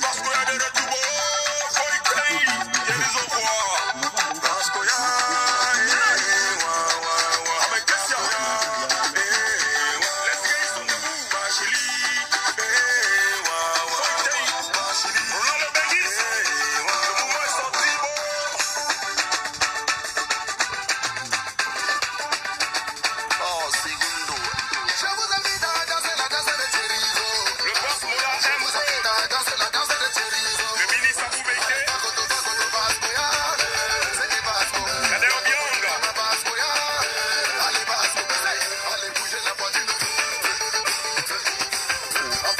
Parce a la dernière du monde, faut.